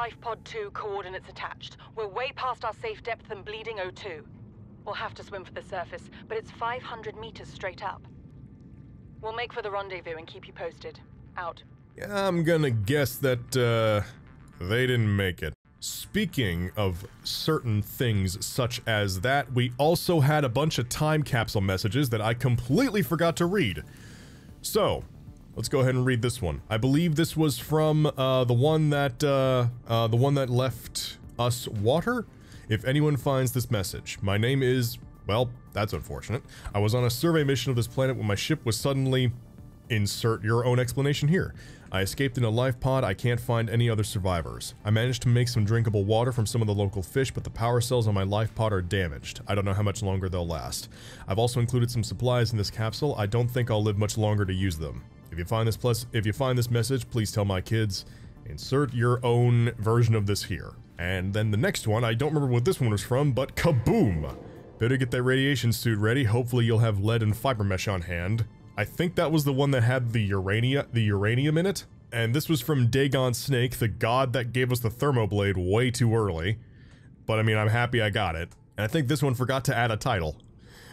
Life Pod 2 coordinates attached. We're way past our safe depth and bleeding O2. We'll have to swim for the surface, but it's 500 meters straight up. We'll make for the rendezvous and keep you posted. Out. Yeah, I'm gonna guess that, uh, they didn't make it. Speaking of certain things such as that, we also had a bunch of time capsule messages that I completely forgot to read. So, let's go ahead and read this one. I believe this was from, uh, the one that, uh, uh, the one that left us water? If anyone finds this message, my name is, well, that's unfortunate. I was on a survey mission of this planet when my ship was suddenly Insert your own explanation here. I escaped in a life pod, I can't find any other survivors. I managed to make some drinkable water from some of the local fish, but the power cells on my life pod are damaged. I don't know how much longer they'll last. I've also included some supplies in this capsule, I don't think I'll live much longer to use them. If you find this plus if you find this message, please tell my kids. Insert your own version of this here. And then the next one, I don't remember what this one was from, but kaboom! Better get that radiation suit ready, hopefully you'll have lead and fiber mesh on hand. I think that was the one that had the urania, the uranium in it. And this was from Dagon Snake, the god that gave us the thermoblade way too early. But I mean, I'm happy I got it. And I think this one forgot to add a title.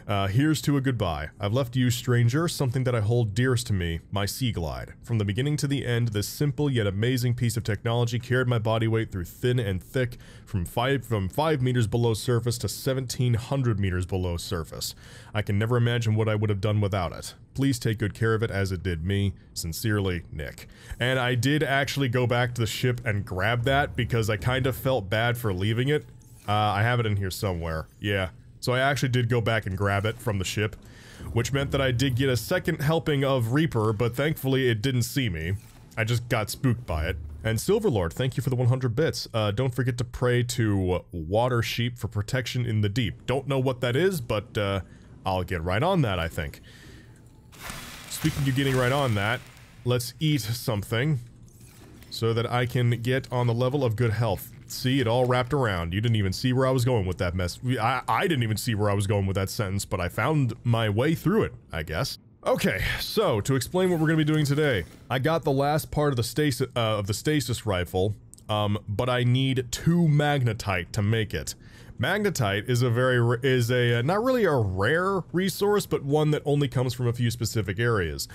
Uh, here's to a goodbye. I've left you, stranger, something that I hold dearest to me, my Sea Glide. From the beginning to the end, this simple yet amazing piece of technology carried my body weight through thin and thick, from 5 from 5 meters below surface to 1700 meters below surface. I can never imagine what I would have done without it. Please take good care of it as it did me. Sincerely, Nick. And I did actually go back to the ship and grab that because I kind of felt bad for leaving it. Uh, I have it in here somewhere. Yeah. So I actually did go back and grab it from the ship, which meant that I did get a second helping of Reaper, but thankfully it didn't see me. I just got spooked by it. And Silverlord, thank you for the 100 bits. Uh, don't forget to pray to Water Sheep for protection in the deep. Don't know what that is, but uh, I'll get right on that, I think. Speaking of getting right on that, let's eat something so that I can get on the level of good health. See, it all wrapped around. You didn't even see where I was going with that mess. I, I didn't even see where I was going with that sentence, but I found my way through it, I guess. Okay, so to explain what we're going to be doing today, I got the last part of the stasis uh, of the stasis rifle, um, but I need two magnetite to make it. Magnetite is a very is a uh, not really a rare resource, but one that only comes from a few specific areas.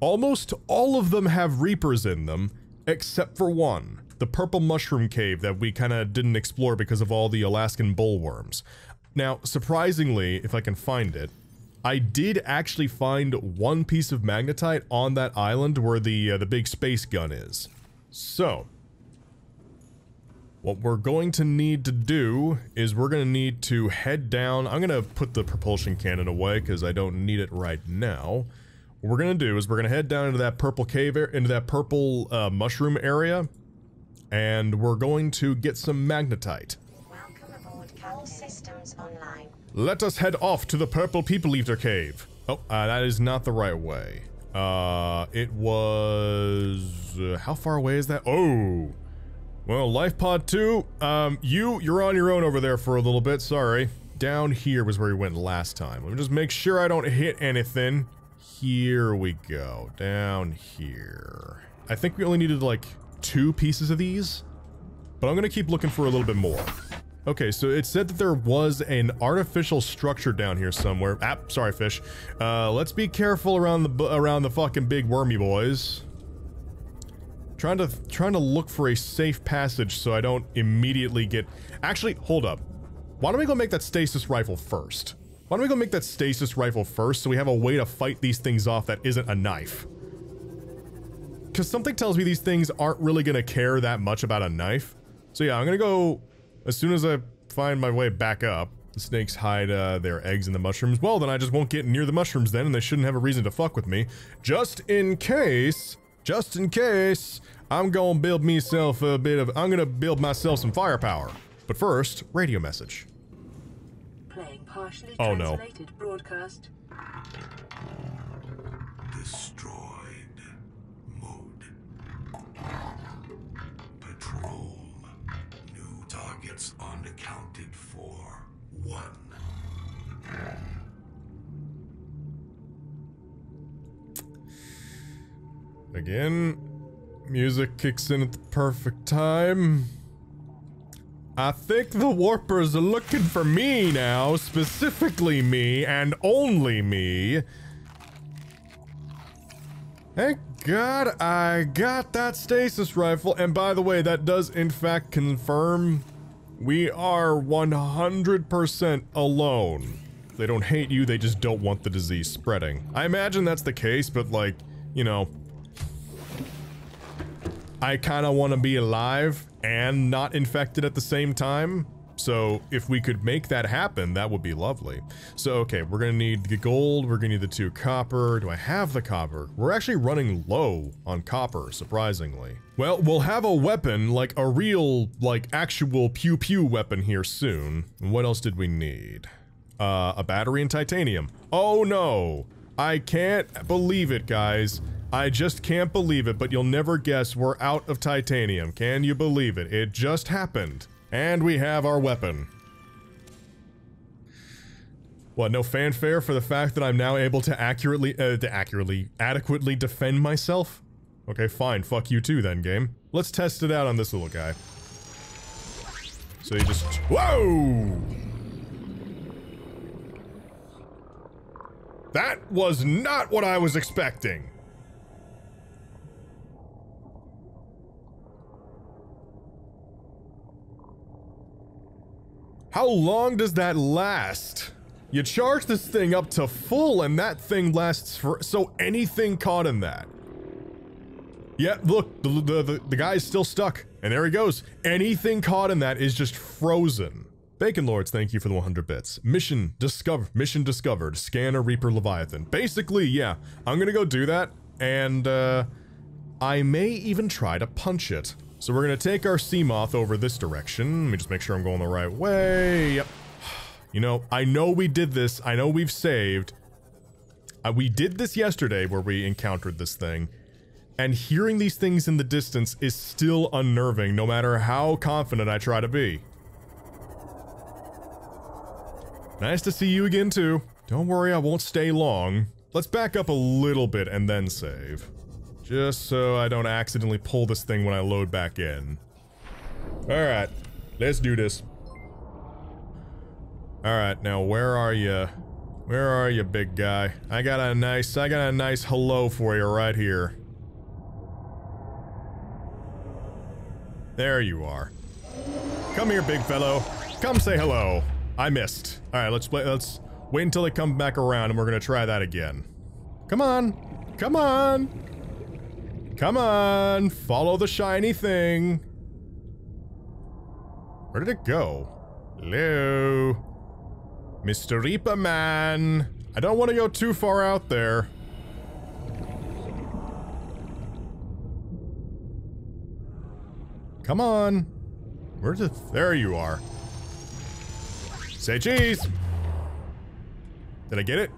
Almost all of them have reapers in them, except for one the purple mushroom cave that we kind of didn't explore because of all the Alaskan bullworms. Now, surprisingly, if I can find it, I did actually find one piece of magnetite on that island where the uh, the big space gun is. So, what we're going to need to do is we're going to need to head down. I'm going to put the propulsion cannon away because I don't need it right now. What we're going to do is we're going to head down into that purple cave, into that purple uh, mushroom area, and we're going to get some magnetite. Let us head off to the Purple People Eater Cave. Oh, uh, that is not the right way. Uh, it was... Uh, how far away is that? Oh! Well, Life Pod 2, um, you, you're on your own over there for a little bit, sorry. Down here was where we went last time. Let me just make sure I don't hit anything. Here we go, down here. I think we only needed like two pieces of these, but I'm gonna keep looking for a little bit more. Okay, so it said that there was an artificial structure down here somewhere. Ah, sorry, fish. Uh, let's be careful around the around the fucking big wormy boys. Trying to trying to look for a safe passage so I don't immediately get. Actually, hold up. Why don't we go make that stasis rifle first? Why don't we go make that stasis rifle first so we have a way to fight these things off that isn't a knife? Because something tells me these things aren't really going to care that much about a knife. So yeah, I'm going to go, as soon as I find my way back up, the snakes hide uh, their eggs in the mushrooms. Well, then I just won't get near the mushrooms then, and they shouldn't have a reason to fuck with me. Just in case, just in case, I'm going to build myself a bit of, I'm going to build myself some firepower. But first, radio message. Playing partially oh, no. broadcast. Destroy. Patrol. New targets unaccounted for. One. Again, music kicks in at the perfect time. I think the warpers are looking for me now, specifically me and only me. Thank God I got that stasis rifle. And by the way, that does in fact confirm we are 100% alone. They don't hate you, they just don't want the disease spreading. I imagine that's the case, but like, you know, I kind of want to be alive and not infected at the same time. So if we could make that happen, that would be lovely. So, okay, we're to need the gold. We're to need the two copper. Do I have the copper? We're actually running low on copper, surprisingly. Well, we'll have a weapon, like a real, like actual pew pew weapon here soon. What else did we need? Uh, a battery and titanium. Oh no! I can't believe it, guys. I just can't believe it, but you'll never guess we're out of titanium. Can you believe it? It just happened. And we have our weapon. What, no fanfare for the fact that I'm now able to accurately, uh, to accurately, adequately defend myself? Okay, fine, fuck you too then, game. Let's test it out on this little guy. So you just, whoa! That was not what I was expecting. How long does that last? You charge this thing up to full and that thing lasts for- so anything caught in that. Yeah, look, the, the, the, the guy's still stuck. And there he goes. Anything caught in that is just frozen. Bacon Lords, thank you for the 100 bits. Mission discover mission discovered. Scan a Reaper Leviathan. Basically, yeah, I'm gonna go do that, and uh, I may even try to punch it. So we're gonna take our Seamoth over this direction. Let me just make sure I'm going the right way. Yep. You know, I know we did this. I know we've saved. Uh, we did this yesterday where we encountered this thing. And hearing these things in the distance is still unnerving no matter how confident I try to be. Nice to see you again too. Don't worry, I won't stay long. Let's back up a little bit and then save. Just so I don't accidentally pull this thing when I load back in. Alright, let's do this. Alright, now where are you? Where are you, big guy? I got a nice, I got a nice hello for you right here. There you are. Come here, big fellow. Come say hello. I missed. Alright, let's play, let's wait until they come back around and we're gonna try that again. Come on. Come on. Come on. Follow the shiny thing. Where did it go? Hello? Mr. Reaper Man. I don't want to go too far out there. Come on. Where's the... There you are. Say cheese! Did I get it?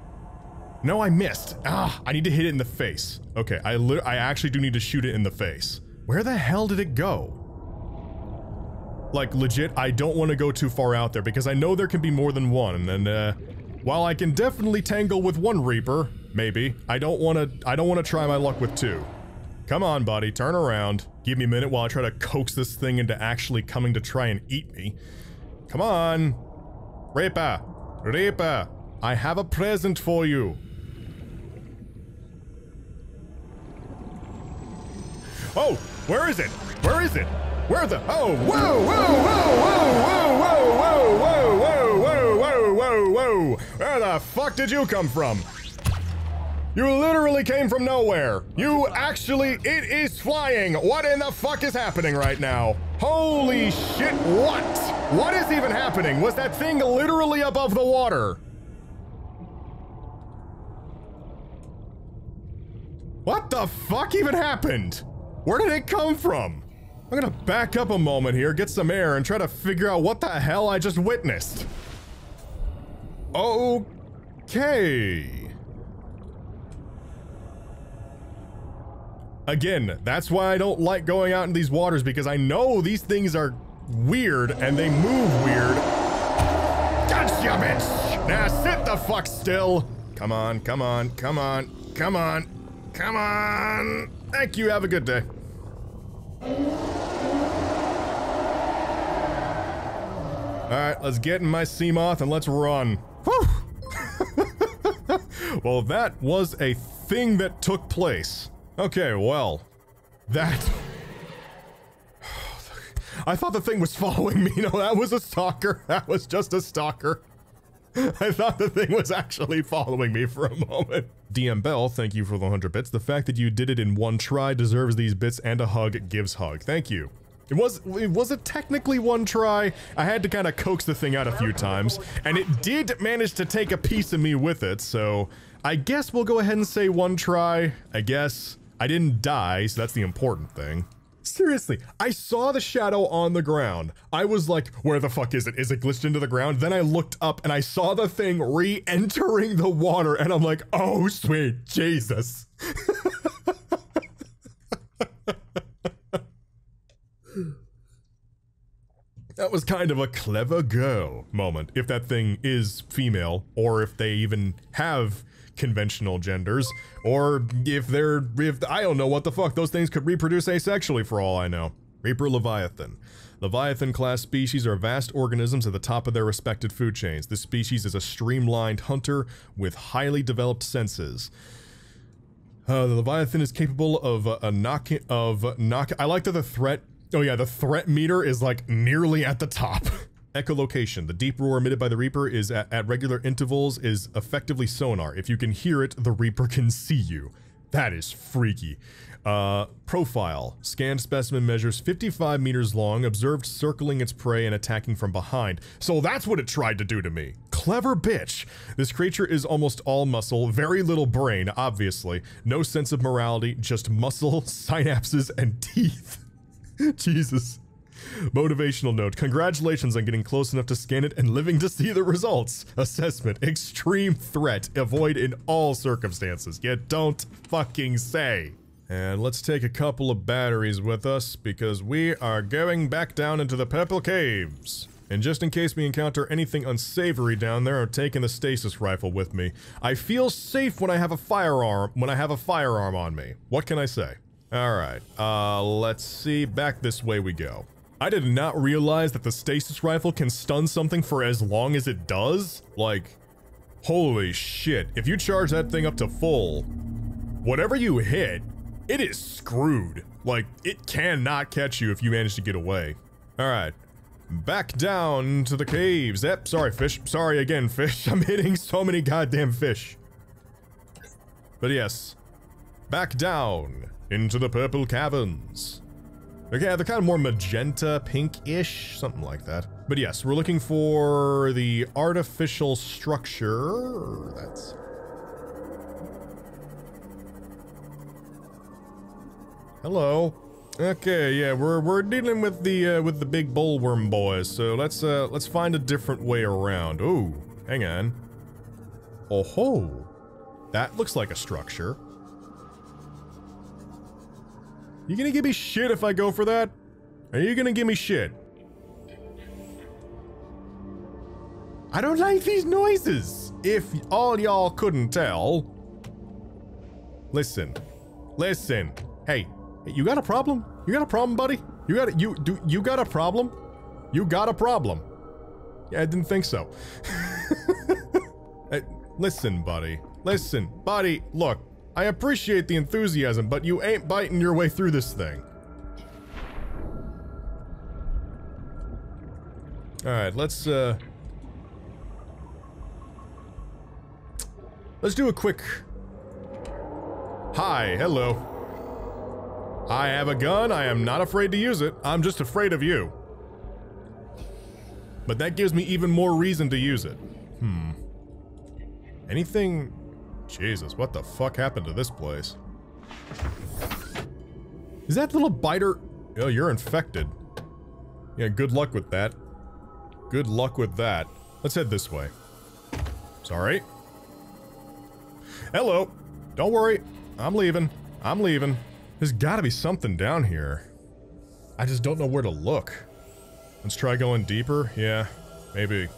No, I missed. Ah, I need to hit it in the face. Okay, I I actually do need to shoot it in the face. Where the hell did it go? Like, legit, I don't want to go too far out there because I know there can be more than one, and, uh, while I can definitely tangle with one Reaper, maybe, I don't want to- I don't want to try my luck with two. Come on, buddy, turn around. Give me a minute while I try to coax this thing into actually coming to try and eat me. Come on! Reaper! Reaper! I have a present for you! Oh! Where is it? Where is it? Where the- Oh! Whoa! Whoa! Whoa! Whoa! Whoa! Whoa! Whoa! Whoa! Whoa! Whoa! Whoa! Whoa! Where the fuck did you come from? You literally came from nowhere. You actually- It is flying! What in the fuck is happening right now? Holy shit, what? What is even happening? Was that thing literally above the water? What the fuck even happened? Where did it come from? I'm gonna back up a moment here, get some air, and try to figure out what the hell I just witnessed. Okay. Again, that's why I don't like going out in these waters because I know these things are weird and they move weird. Gotcha, bitch! Now sit the fuck still. Come on, come on, come on, come on, come on. Thank you, have a good day. Alright, let's get in my Seamoth and let's run. Well, that was a thing that took place. Okay, well, that... I thought the thing was following me. No, that was a stalker. That was just a stalker. I thought the thing was actually following me for a moment. DM Bell, thank you for the 100 bits. The fact that you did it in one try deserves these bits and a hug gives hug. Thank you. It was, it was it technically one try? I had to kind of coax the thing out a few times, and it did manage to take a piece of me with it, so I guess we'll go ahead and say one try. I guess I didn't die, so that's the important thing. Seriously, I saw the shadow on the ground. I was like, where the fuck is it? Is it glitched into the ground? Then I looked up and I saw the thing re-entering the water and I'm like, oh sweet Jesus. that was kind of a clever girl moment, if that thing is female, or if they even have conventional genders, or if they're, if, I don't know what the fuck, those things could reproduce asexually for all I know. Reaper Leviathan. Leviathan class species are vast organisms at the top of their respected food chains. This species is a streamlined hunter with highly developed senses. Uh, the Leviathan is capable of uh, a knock of knock. I like that the threat. Oh yeah, the threat meter is like nearly at the top. Echolocation. The deep roar emitted by the Reaper is at, at regular intervals is effectively sonar. If you can hear it, the Reaper can see you. That is freaky. Uh, profile. Scanned specimen measures 55 meters long, observed circling its prey and attacking from behind. So that's what it tried to do to me. Clever bitch. This creature is almost all muscle, very little brain, obviously. No sense of morality, just muscle, synapses, and teeth. Jesus. Motivational note. Congratulations on getting close enough to scan it and living to see the results. Assessment. Extreme threat. Avoid in all circumstances. You don't fucking say. And let's take a couple of batteries with us because we are going back down into the Purple Caves. And just in case we encounter anything unsavory down there, I'm taking the stasis rifle with me. I feel safe when I have a firearm when I have a firearm on me. What can I say? Alright, uh, let's see. Back this way we go. I did not realize that the stasis rifle can stun something for as long as it does. Like, holy shit. If you charge that thing up to full, whatever you hit, it is screwed. Like, it cannot catch you if you manage to get away. Alright. Back down to the caves. Yep, sorry, fish. Sorry again, fish. I'm hitting so many goddamn fish. But yes. Back down into the purple caverns. Okay, they're kind of more magenta, pink-ish, something like that. But yes, we're looking for the artificial structure. That's... Hello. Okay, yeah, we're we're dealing with the uh, with the big bullworm boys. So let's uh let's find a different way around. Oh, hang on. Oh ho, that looks like a structure. You gonna give me shit if I go for that? Are you gonna give me shit? I don't like these noises! If all y'all couldn't tell. Listen. Listen. Hey, you got a problem? You got a problem, buddy? You got a, you do you got a problem? You got a problem. Yeah, I didn't think so. hey, uh, listen, buddy. Listen, buddy, look. I appreciate the enthusiasm, but you ain't biting your way through this thing. Alright, let's, uh... Let's do a quick... Hi, hello. I have a gun, I am not afraid to use it, I'm just afraid of you. But that gives me even more reason to use it. Hmm. Anything Jesus, what the fuck happened to this place? Is that little biter? Oh, you're infected. Yeah, good luck with that. Good luck with that. Let's head this way. Sorry. Hello. Don't worry. I'm leaving. I'm leaving. There's gotta be something down here. I just don't know where to look. Let's try going deeper. Yeah, maybe.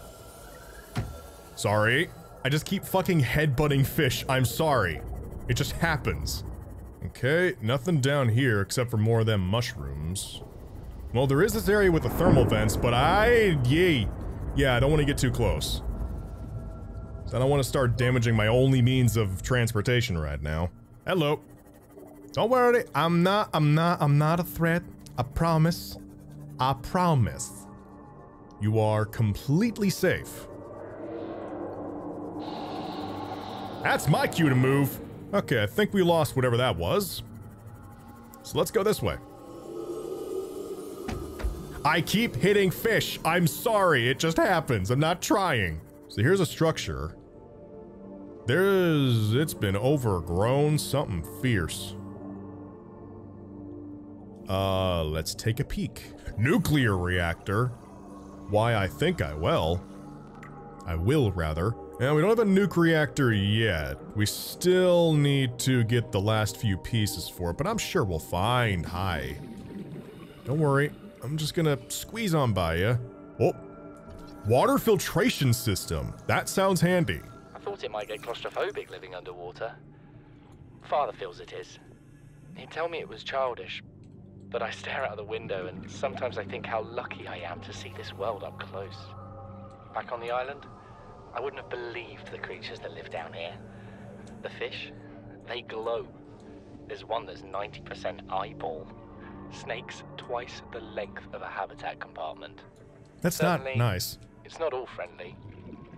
Sorry. I just keep fucking headbutting fish. I'm sorry. It just happens. Okay, nothing down here except for more of them mushrooms. Well, there is this area with the thermal vents, but I... Yay. Yeah, I don't want to get too close. I don't want to start damaging my only means of transportation right now. Hello. Don't worry, I'm not, I'm not, I'm not a threat. I promise. I promise. You are completely safe. That's my cue to move. Okay, I think we lost whatever that was. So let's go this way. I keep hitting fish. I'm sorry, it just happens. I'm not trying. So here's a structure. There's... it's been overgrown. Something fierce. Uh, let's take a peek. Nuclear reactor. Why, I think I will. I will, rather. Yeah, we don't have a nuke reactor yet. We still need to get the last few pieces for it, but I'm sure we'll find. Hi. Don't worry. I'm just gonna squeeze on by you. Oh. Water filtration system. That sounds handy. I thought it might get claustrophobic living underwater. Father feels it is. He'd tell me it was childish, but I stare out the window and sometimes I think how lucky I am to see this world up close. Back on the island, I wouldn't have believed the creatures that live down here. The fish, they glow. There's one that's 90% eyeball. Snakes twice the length of a habitat compartment. That's Certainly, not nice. It's not all friendly.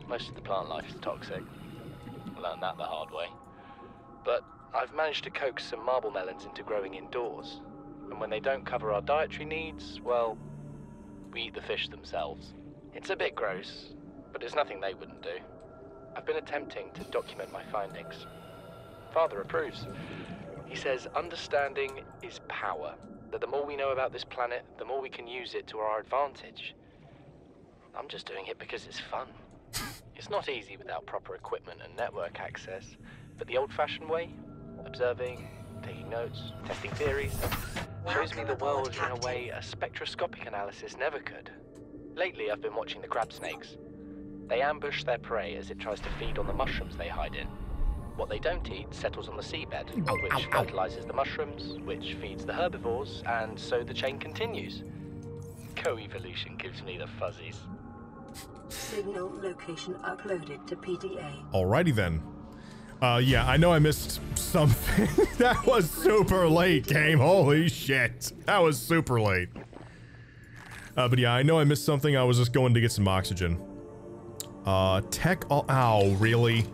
Most of the plant life is toxic. I learned that the hard way. But I've managed to coax some marble melons into growing indoors. And when they don't cover our dietary needs, well, we eat the fish themselves. It's a bit gross, but it's nothing they wouldn't do. I've been attempting to document my findings. Father approves. He says understanding is power, that the more we know about this planet, the more we can use it to our advantage. I'm just doing it because it's fun. It's not easy without proper equipment and network access, but the old fashioned way, observing, taking notes, testing theories, shows me the world in a way a spectroscopic analysis never could. Lately, I've been watching the crab snakes. They ambush their prey as it tries to feed on the mushrooms they hide in. What they don't eat settles on the seabed, which fertilizes the mushrooms, which feeds the herbivores, and so the chain continues. Co-evolution gives me the fuzzies. Signal location uploaded to PDA. Alrighty then. Uh, yeah, I know I missed something. that was super late, game. Holy shit. That was super late. Uh, but yeah, I know I missed something. I was just going to get some oxygen. Uh, tech al- Ow, really?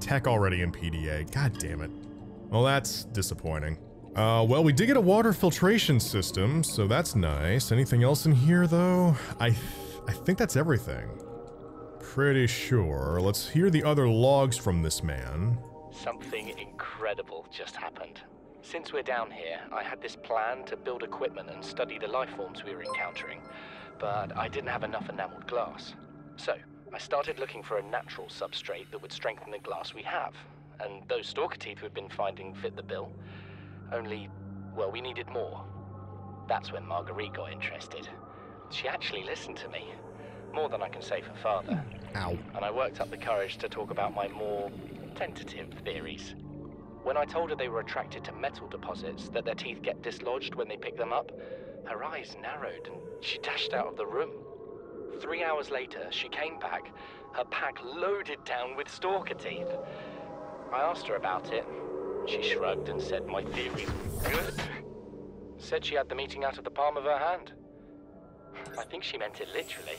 Tech already in PDA. God damn it. Well, that's disappointing. Uh, well, we did get a water filtration system, so that's nice. Anything else in here, though? I, I think that's everything. Pretty sure. Let's hear the other logs from this man. Something incredible just happened. Since we're down here, I had this plan to build equipment and study the life forms we were encountering, but I didn't have enough enameled glass. So, I started looking for a natural substrate that would strengthen the glass we have, and those stalker teeth we've been finding fit the bill. Only, well, we needed more. That's when Marguerite got interested. She actually listened to me, more than I can say for father. Hmm. Ow. And I worked up the courage to talk about my more tentative theories. When I told her they were attracted to metal deposits, that their teeth get dislodged when they pick them up, her eyes narrowed and she dashed out of the room. Three hours later, she came back, her pack loaded down with stalker teeth. I asked her about it. She shrugged and said my theories were good. Said she had the meeting out of the palm of her hand. I think she meant it literally.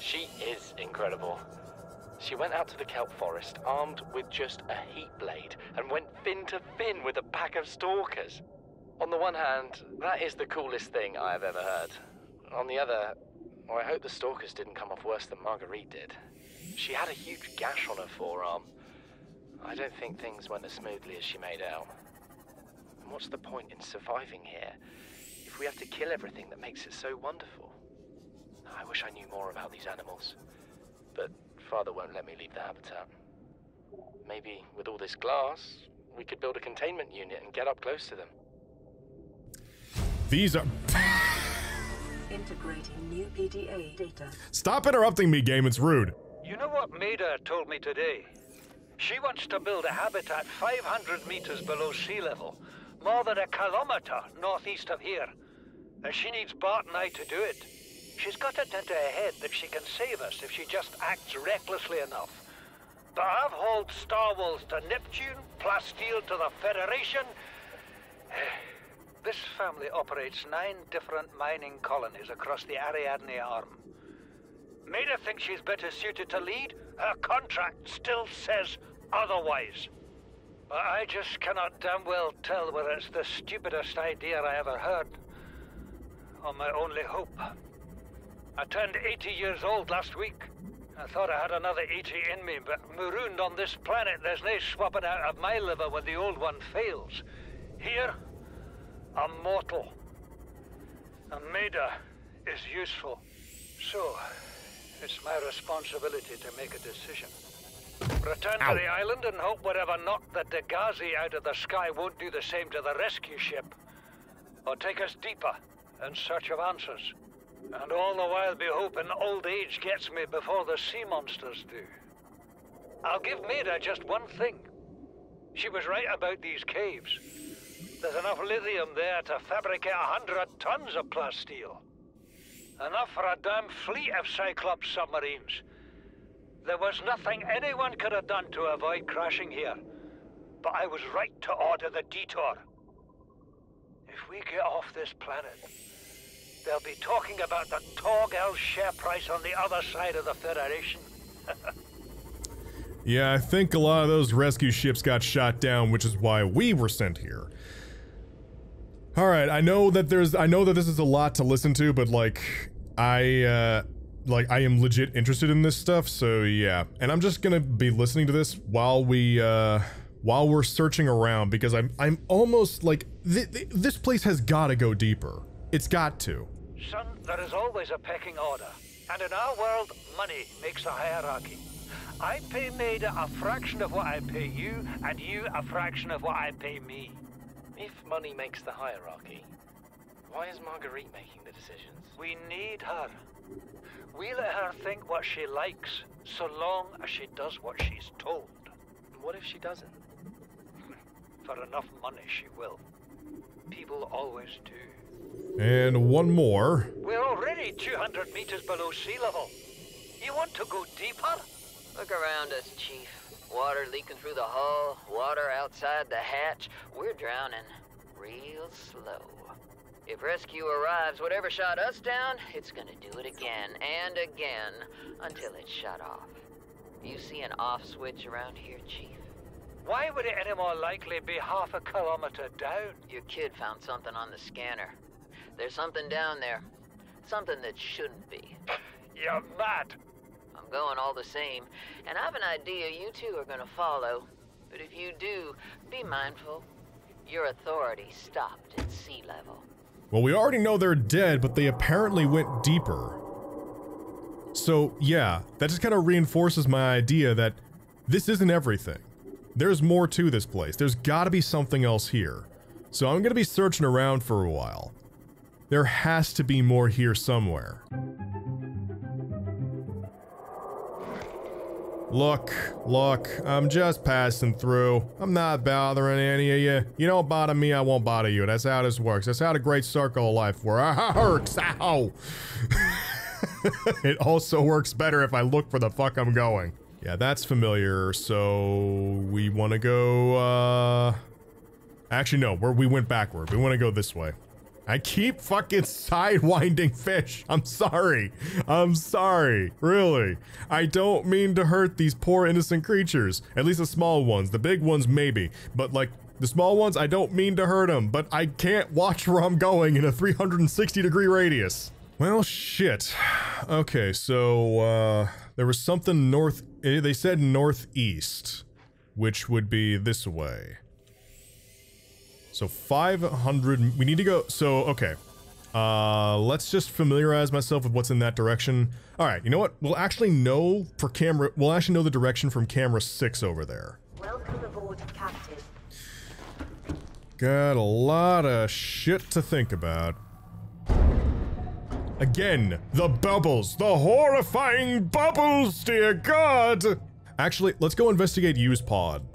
She is incredible. She went out to the kelp forest armed with just a heat blade and went fin to fin with a pack of stalkers. On the one hand, that is the coolest thing I have ever heard. On the other, well, I hope the stalkers didn't come off worse than Marguerite did. She had a huge gash on her forearm. I don't think things went as smoothly as she made out. And what's the point in surviving here if we have to kill everything that makes it so wonderful? I wish I knew more about these animals. But Father won't let me leave the habitat. Maybe with all this glass, we could build a containment unit and get up close to them. These are- Integrating new PDA data. Stop interrupting me, game. It's rude. You know what Maida told me today? She wants to build a habitat 500 meters below sea level, more than a kilometer northeast of here. And she needs Bart and I to do it. She's got it into her head that she can save us if she just acts recklessly enough. But I've hauled Star Wars to Neptune, Plasteel to the Federation. This family operates nine different mining colonies across the Ariadne Arm. Maida thinks she's better suited to lead. Her contract still says otherwise. But I just cannot damn well tell whether it's the stupidest idea I ever heard, or my only hope. I turned 80 years old last week. I thought I had another 80 in me, but marooned on this planet, there's no swapping out of my liver when the old one fails. Here, I'm mortal. A Maida is useful. So, it's my responsibility to make a decision. Return Ow. to the island and hope whatever knocked the Degasi out of the sky won't do the same to the rescue ship. Or take us deeper in search of answers. And all the while be hoping old age gets me before the sea monsters do. I'll give Maida just one thing. She was right about these caves. There's enough lithium there to fabricate a hundred tons of plasteel. Enough for a damn fleet of Cyclops submarines. There was nothing anyone could have done to avoid crashing here. But I was right to order the detour. If we get off this planet, they'll be talking about the Torgal share price on the other side of the Federation. Yeah, I think a lot of those rescue ships got shot down, which is why we were sent here. Alright, I know that there's- I know that this is a lot to listen to, but like, I, uh, like, I am legit interested in this stuff, so yeah. And I'm just gonna be listening to this while we, uh, while we're searching around, because I'm, I'm almost like, th th this place has gotta go deeper. It's got to. Son, there is always a pecking order. And in our world, money makes a hierarchy. I pay Maida a fraction of what I pay you, and you a fraction of what I pay me. If money makes the hierarchy, why is Marguerite making the decisions? We need her. We let her think what she likes, so long as she does what she's told. What if she doesn't? For enough money, she will. People always do. And one more. We're already 200 meters below sea level. You want to go deeper? Look around us, Chief. Water leaking through the hull, water outside the hatch. We're drowning real slow. If rescue arrives, whatever shot us down, it's gonna do it again and again until it's shut off. You see an off switch around here, Chief? Why would it any more likely be half a kilometer down? Your kid found something on the scanner. There's something down there. Something that shouldn't be. You're mad. I'm going all the same, and I have an idea you two are gonna follow. But if you do, be mindful. Your authority stopped at sea level. Well, we already know they're dead, but they apparently went deeper. So, yeah, that just kind of reinforces my idea that this isn't everything. There's more to this place. There's gotta be something else here. So I'm gonna be searching around for a while. There has to be more here somewhere. Look, look, I'm just passing through. I'm not bothering any of you. You don't bother me, I won't bother you. That's how this works. That's how the great circle of life works. Ow! it also works better if I look for the fuck I'm going. Yeah, that's familiar, so we want to go, uh... Actually, no, we're, we went backward. We want to go this way. I keep fucking sidewinding fish. I'm sorry. I'm sorry. Really. I don't mean to hurt these poor innocent creatures. At least the small ones. The big ones, maybe. But, like, the small ones, I don't mean to hurt them. But I can't watch where I'm going in a 360 degree radius. Well, shit. Okay, so, uh, there was something north, eh, they said northeast, which would be this way. So 500, we need to go, so, okay. Uh, let's just familiarize myself with what's in that direction. All right, you know what? We'll actually know for camera, we'll actually know the direction from camera six over there. Welcome aboard, Captain. Got a lot of shit to think about. Again, the bubbles, the horrifying bubbles, dear God! Actually, let's go investigate Use Pod.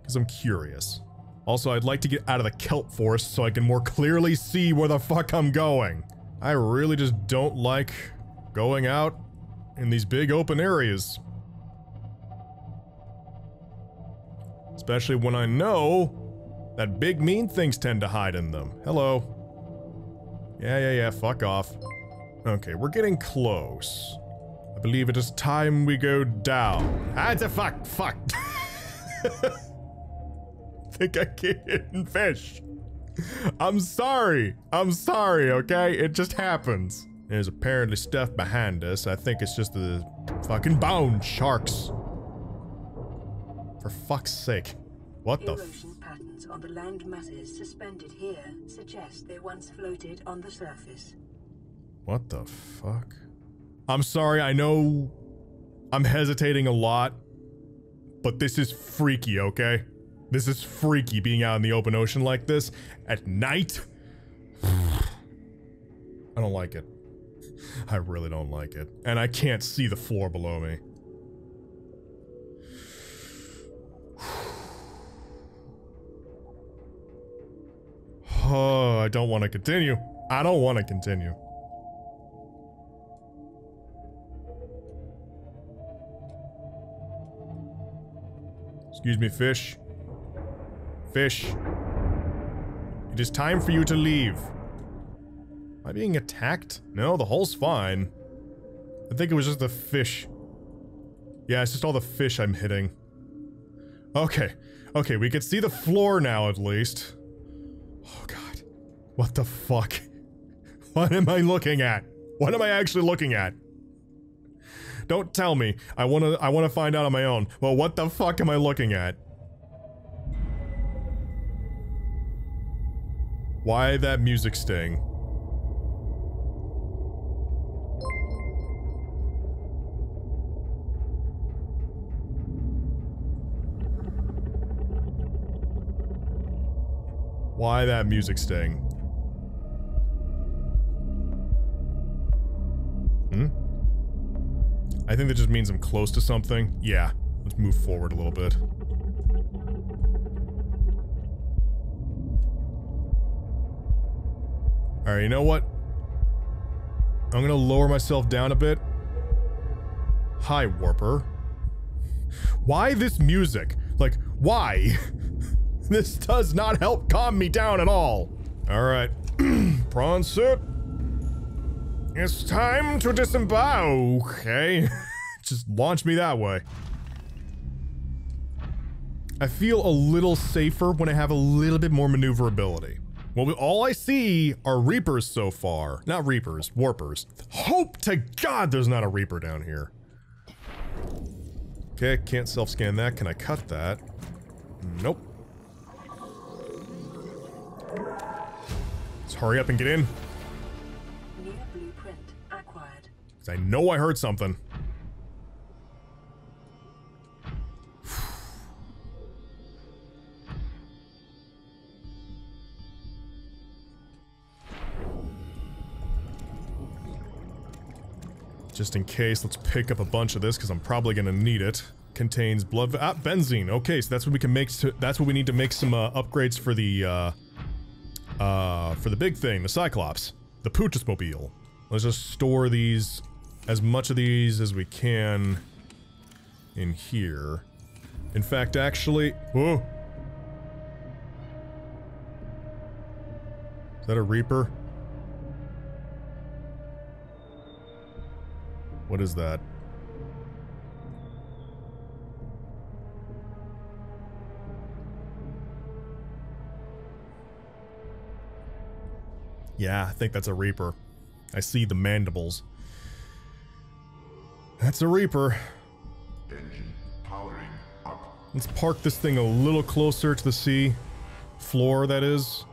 Because I'm curious. Also, I'd like to get out of the kelp forest so I can more clearly see where the fuck I'm going. I really just don't like going out in these big open areas. Especially when I know that big mean things tend to hide in them. Hello. Yeah, yeah, yeah, fuck off. Okay, we're getting close. I believe it is time we go down. Ah, it's a fuck, fuck. Think I can't fish. I'm sorry. I'm sorry, okay? It just happens. There's apparently stuff behind us. I think it's just the fucking bone sharks. For fuck's sake. What the Erosion patterns on the land masses suspended here suggest they once floated on the surface. What the fuck? I'm sorry, I know I'm hesitating a lot, but this is freaky, okay? This is freaky being out in the open ocean like this at night. I don't like it. I really don't like it. And I can't see the floor below me. Oh, I don't want to continue. I don't want to continue. Excuse me, fish. Fish. It is time for you to leave. Am I being attacked? No, the hull's fine. I think it was just the fish. Yeah, it's just all the fish I'm hitting. Okay. Okay, we can see the floor now at least. Oh god. What the fuck? What am I looking at? What am I actually looking at? Don't tell me. I want to I want to find out on my own. Well, what the fuck am I looking at? Why that music sting? Why that music sting? Hmm? I think that just means I'm close to something. Yeah, let's move forward a little bit. Alright, you know what? I'm gonna lower myself down a bit. Hi, Warper. Why this music? Like, why? this does not help calm me down at all. Alright. Prawn suit. It's time to disembowel. Okay. Just launch me that way. I feel a little safer when I have a little bit more maneuverability. Well, all I see are Reapers so far. Not Reapers, Warpers. Hope to God there's not a Reaper down here. Okay, can't self-scan that. Can I cut that? Nope. Let's hurry up and get in. New blueprint acquired. 'cause I know I heard something. Just in case, let's pick up a bunch of this because I'm probably gonna need it. Contains blood, ah, benzene. Okay, so that's what we can make. To, that's what we need to make some uh, upgrades for the, uh, uh, for the big thing, the Cyclops, the Pootismobile. Let's just store these, as much of these as we can, in here. In fact, actually, whoa. Is that a Reaper? What is that? Yeah, I think that's a Reaper. I see the mandibles. That's a Reaper. Engine powering up. Let's park this thing a little closer to the sea. Floor, that is.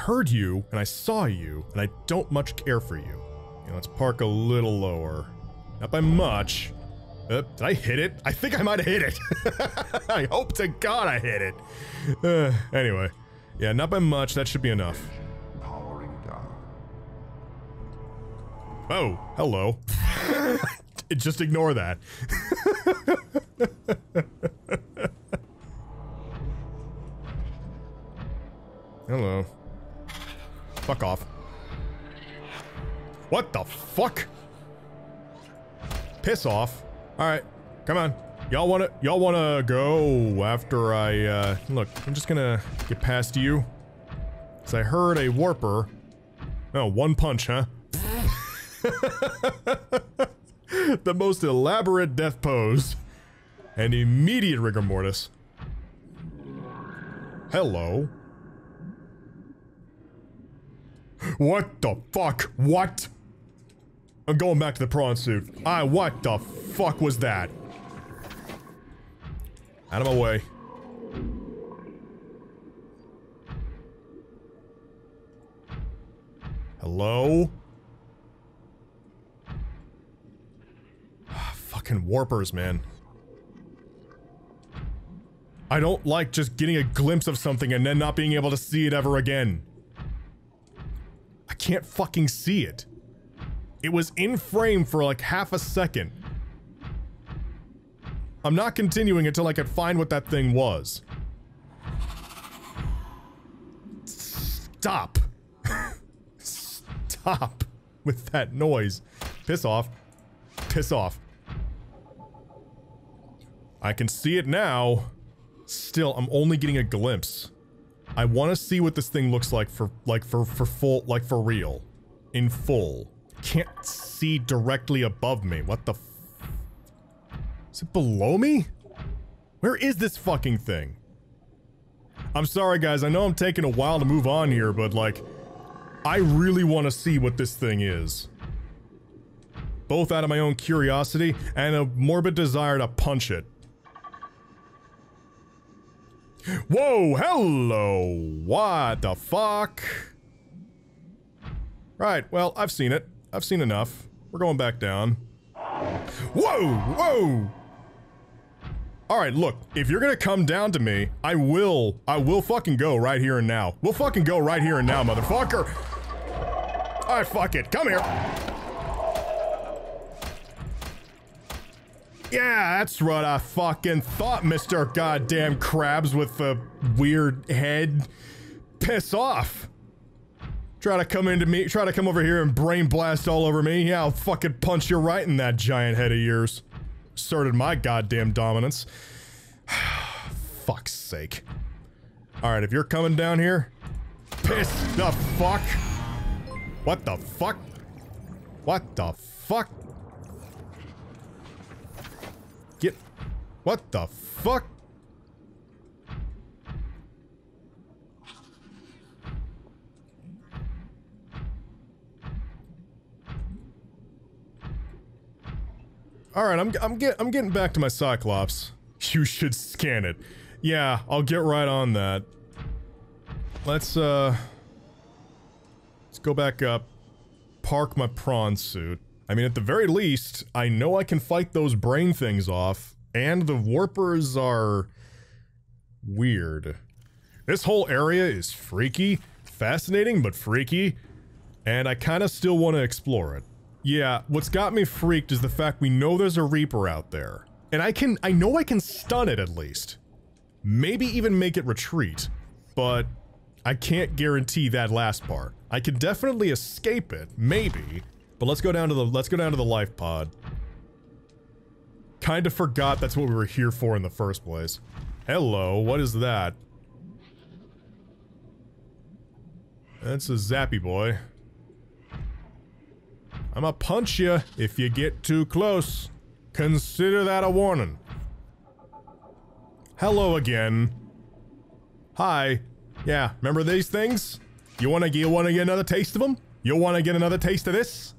Heard you, and I saw you, and I don't much care for you. Yeah, let's park a little lower. Not by much. Uh, did I hit it? I think I might have hit it. I hope to God I hit it. Uh, anyway. Yeah, not by much. That should be enough. Oh, hello. Just ignore that. hello. Fuck off. What the fuck? Piss off. Alright, come on. Y'all wanna y'all wanna go after I uh look, I'm just gonna get past you. Cause I heard a warper. Oh, one punch, huh? the most elaborate death pose. And immediate rigor mortis. Hello. What the fuck? What? I'm going back to the prawn suit. Ah, what the fuck was that? Out of my way. Hello? Fucking warpers, man. I don't like just getting a glimpse of something and then not being able to see it ever again. Can't fucking see it. It was in frame for like half a second. I'm not continuing until I can find what that thing was. Stop. Stop with that noise. Piss off. Piss off. I can see it now. Still, I'm only getting a glimpse. I want to see what this thing looks like for, like, for, for full, like, for real. In full. Can't see directly above me. What the Is it below me? Where is this fucking thing? I'm sorry, guys. I know I'm taking a while to move on here, but, like, I really want to see what this thing is. Both out of my own curiosity and a morbid desire to punch it. Whoa, hello! What the fuck? Right, well, I've seen it. I've seen enough. We're going back down. Whoa! Whoa! Alright, look, if you're gonna come down to me, I will, I will fucking go right here and now. We'll fucking go right here and now, motherfucker! Alright, fuck it, come here! Yeah, that's what I fucking thought, Mr. Goddamn Krabs with the weird head. Piss off. Try to come into me, try to come over here and brain blast all over me. Yeah, I'll fucking punch you right in that giant head of yours. Asserted my goddamn dominance. Fuck's sake. Alright, if you're coming down here, piss the fuck. What the fuck? What the fuck? Get... What the fuck? Alright, I'm, I'm, get, I'm getting back to my Cyclops. You should scan it. Yeah, I'll get right on that. Let's, uh... Let's go back up. Park my prawn suit. I mean, at the very least, I know I can fight those brain things off, and the warpers are... weird. This whole area is freaky, fascinating but freaky, and I kinda still want to explore it. Yeah, what's got me freaked is the fact we know there's a Reaper out there. And I can- I know I can stun it at least. Maybe even make it retreat. But I can't guarantee that last part. I can definitely escape it, maybe. But let's go down to the- let's go down to the life pod. Kinda forgot that's what we were here for in the first place. Hello, what is that? That's a zappy boy. I'ma punch you if you get too close. Consider that a warning. Hello again. Hi. Yeah, remember these things? You wanna, you wanna get another taste of them? You wanna get another taste of this?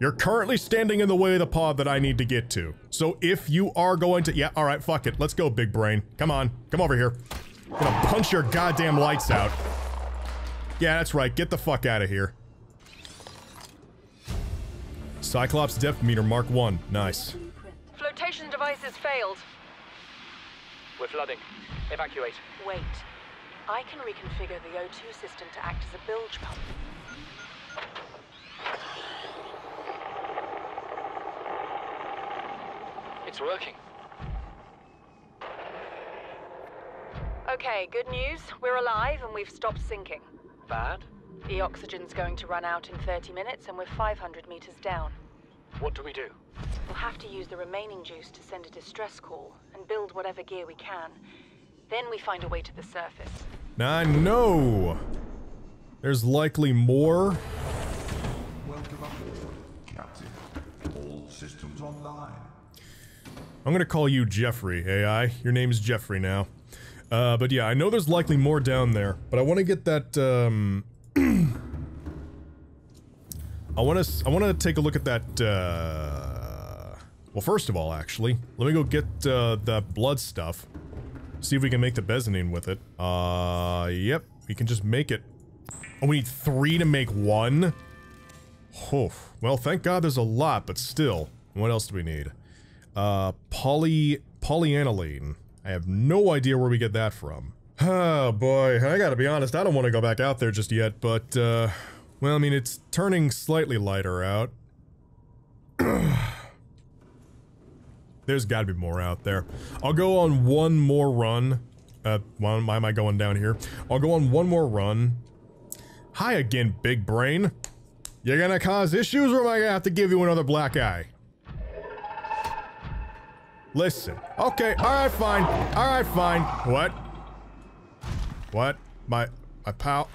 You're currently standing in the way of the pod that I need to get to. So if you are going to- yeah, alright, fuck it. Let's go, big brain. Come on. Come over here. I'm gonna punch your goddamn lights out. Yeah, that's right. Get the fuck out of here. Cyclops depth meter mark 1. Nice. Flotation devices failed. We're flooding. Evacuate. Wait. I can reconfigure the O2 system to act as a bilge pump. It's working. Okay, good news. We're alive and we've stopped sinking. Bad? The oxygen's going to run out in 30 minutes and we're 500 meters down. What do we do? We'll have to use the remaining juice to send a distress call and build whatever gear we can. Then we find a way to the surface. Now I know. There's likely more. Welcome aboard, Captain. All systems online. I'm gonna call you Jeffrey, AI. Your name's Jeffrey now. Uh, but yeah, I know there's likely more down there, but I want to get that, um... I want to, I want to take a look at that, uh... Well, first of all, actually, let me go get, uh, that blood stuff. See if we can make the benzene with it. Uh, yep, we can just make it. Oh, we need three to make one? Oh, well, thank God there's a lot, but still. What else do we need? Uh, poly... polyaniline. I have no idea where we get that from. Oh boy, I gotta be honest, I don't want to go back out there just yet, but, uh... Well, I mean, it's turning slightly lighter out. There's gotta be more out there. I'll go on one more run. Uh, why, am I going down here? I'll go on one more run. Hi again, big brain. You're gonna cause issues or am I gonna have to give you another black eye? Listen. Okay, alright, fine. Alright, fine. What? What? My... my pal...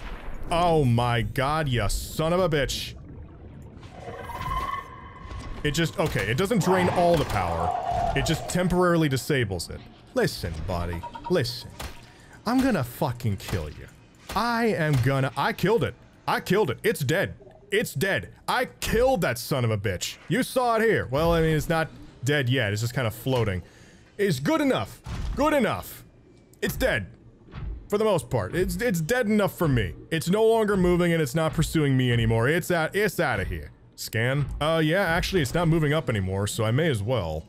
Oh my god, you son of a bitch. It just... Okay, it doesn't drain all the power. It just temporarily disables it. Listen, buddy. Listen. I'm gonna fucking kill you. I am gonna... I killed it. I killed it. It's dead. It's dead. I killed that son of a bitch. You saw it here. Well, I mean, it's not dead yet. It's just kind of floating. It's good enough. Good enough. It's dead. For the most part. It's it's dead enough for me. It's no longer moving and it's not pursuing me anymore. It's out it's out of here. Scan. Uh yeah, actually it's not moving up anymore, so I may as well.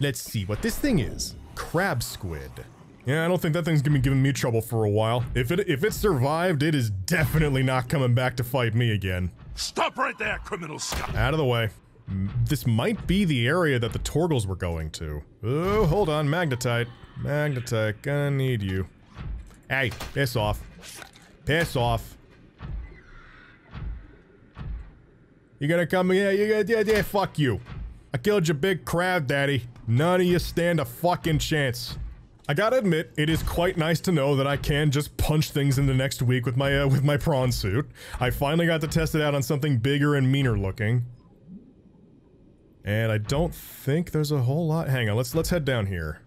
Let's see what this thing is. Crab squid. Yeah, I don't think that thing's gonna be giving me trouble for a while. If it if it survived, it is definitely not coming back to fight me again. Stop right there, criminal scum! Out of the way. This might be the area that the Torgals were going to. Oh, hold on, Magnetite. Magnetite, gonna need you. Hey, piss off. Piss off. You gonna come here? You gonna, yeah, yeah, fuck you. I killed your big crab daddy. None of you stand a fucking chance. I gotta admit, it is quite nice to know that I can just punch things in the next week with my, uh, with my prawn suit. I finally got to test it out on something bigger and meaner looking. And I don't think there's a whole lot- hang on, let's- let's head down here.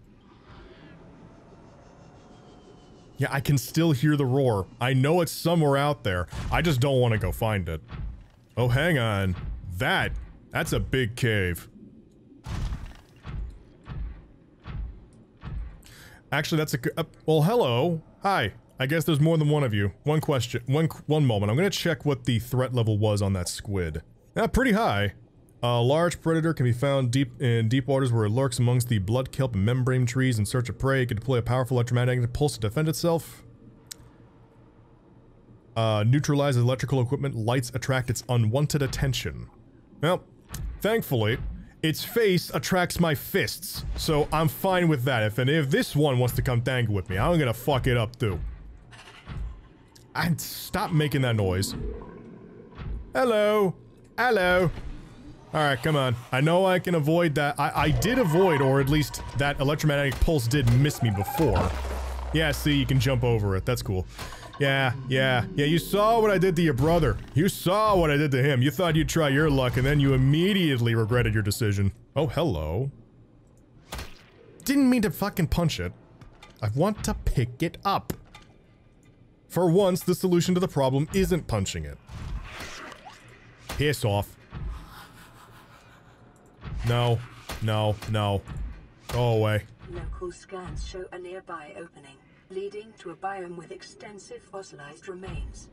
Yeah, I can still hear the roar. I know it's somewhere out there. I just don't want to go find it. Oh, hang on. That- that's a big cave. Actually, that's a- uh, well, hello. Hi. I guess there's more than one of you. One question- one- one moment. I'm gonna check what the threat level was on that squid. Yeah, pretty high. A large predator can be found deep in deep waters where it lurks amongst the blood kelp and membrane trees in search of prey. It can deploy a powerful electromagnetic pulse to defend itself. Uh, neutralize electrical equipment. Lights attract its unwanted attention. Well, thankfully, its face attracts my fists, so I'm fine with that. If and if this one wants to come tangle with me, I'm gonna fuck it up too. And stop making that noise. Hello. Hello. Alright, come on. I know I can avoid that. I, I did avoid, or at least that electromagnetic pulse did miss me before. Yeah, see, you can jump over it. That's cool. Yeah, yeah, yeah, you saw what I did to your brother. You saw what I did to him. You thought you'd try your luck, and then you immediately regretted your decision. Oh, hello. Didn't mean to fucking punch it. I want to pick it up. For once, the solution to the problem isn't punching it. Piss off. No, no, no. Go away. Local scans show a nearby opening, leading to a biome with extensive fossilized remains.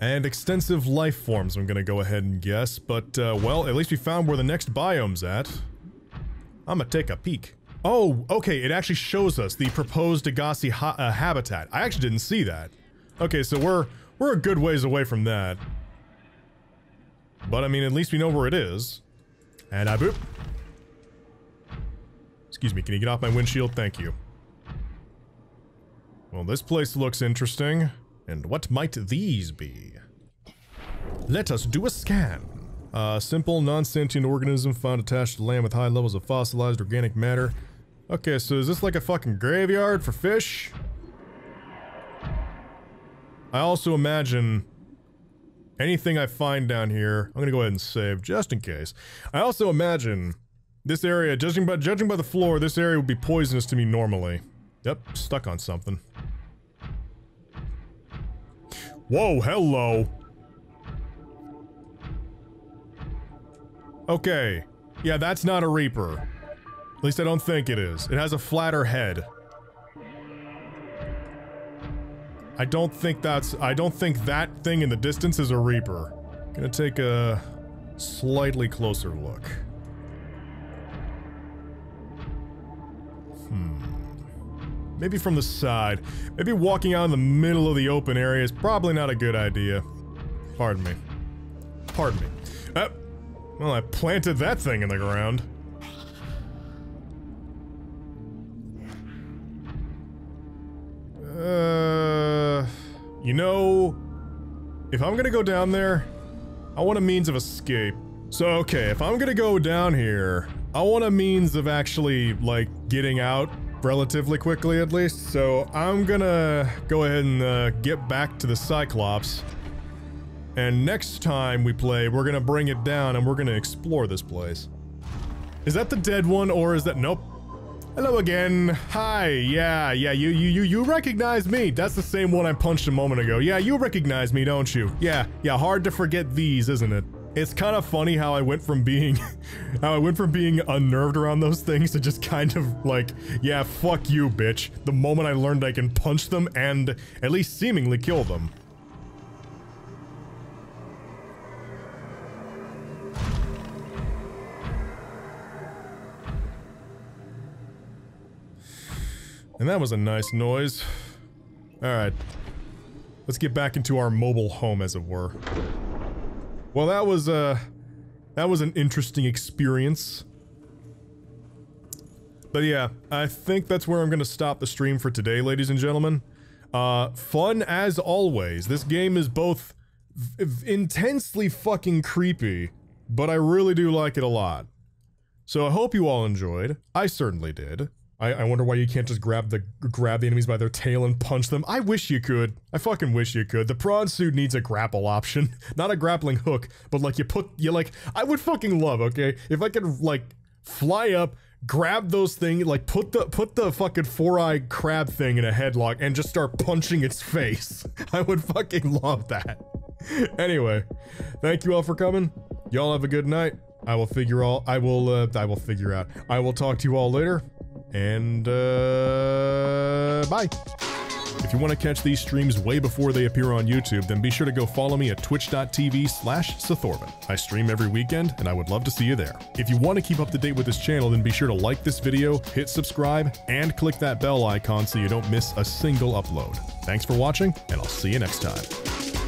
And extensive life forms, I'm gonna go ahead and guess, but, uh, well, at least we found where the next biome's at. I'm gonna take a peek. Oh, okay, it actually shows us the proposed Degasi ha uh, habitat. I actually didn't see that. Okay, so we're, we're a good ways away from that. But, I mean, at least we know where it is. And I boop. Excuse me, can you get off my windshield? Thank you. Well, this place looks interesting. And what might these be? Let us do a scan. Uh, simple, non-sentient organism found attached to land with high levels of fossilized organic matter. Okay, so is this like a fucking graveyard for fish? I also imagine anything I find down here, I'm gonna go ahead and save just in case. I also imagine this area, judging by judging by the floor, this area would be poisonous to me normally. Yep, stuck on something. Whoa, hello. Okay. Yeah, that's not a Reaper. At least I don't think it is. It has a flatter head. I don't think that's- I don't think that thing in the distance is a Reaper. Gonna take a slightly closer look. Hmm. Maybe from the side. Maybe walking out in the middle of the open area is probably not a good idea. Pardon me. Pardon me. Uh, well, I planted that thing in the ground. Uh, you know, if I'm gonna go down there, I want a means of escape. So, okay, if I'm gonna go down here, I want a means of actually, like, getting out relatively quickly at least. So, I'm gonna go ahead and uh, get back to the Cyclops. And next time we play, we're gonna bring it down and we're gonna explore this place. Is that the dead one or is that- nope. Hello again. Hi. Yeah, yeah, you, you, you, you recognize me. That's the same one I punched a moment ago. Yeah, you recognize me, don't you? Yeah, yeah, hard to forget these, isn't it? It's kind of funny how I went from being, how I went from being unnerved around those things to just kind of like, yeah, fuck you, bitch. The moment I learned I can punch them and at least seemingly kill them. And that was a nice noise. Alright. Let's get back into our mobile home, as it were. Well, that was, uh... That was an interesting experience. But yeah, I think that's where I'm gonna stop the stream for today, ladies and gentlemen. Uh, fun as always. This game is both intensely fucking creepy, but I really do like it a lot. So I hope you all enjoyed. I certainly did. I, I wonder why you can't just grab the grab the enemies by their tail and punch them. I wish you could. I fucking wish you could. The prawn suit needs a grapple option, not a grappling hook, but like you put you like I would fucking love, okay? If I could like fly up, grab those things, like put the put the fucking four-eyed crab thing in a headlock and just start punching its face. I would fucking love that. Anyway, thank you all for coming. Y'all have a good night. I will figure all I will uh I will figure out. I will talk to you all later. And, uh, bye. If you want to catch these streams way before they appear on YouTube, then be sure to go follow me at twitch.tv slash Sethorven. I stream every weekend, and I would love to see you there. If you want to keep up to date with this channel, then be sure to like this video, hit subscribe, and click that bell icon so you don't miss a single upload. Thanks for watching, and I'll see you next time.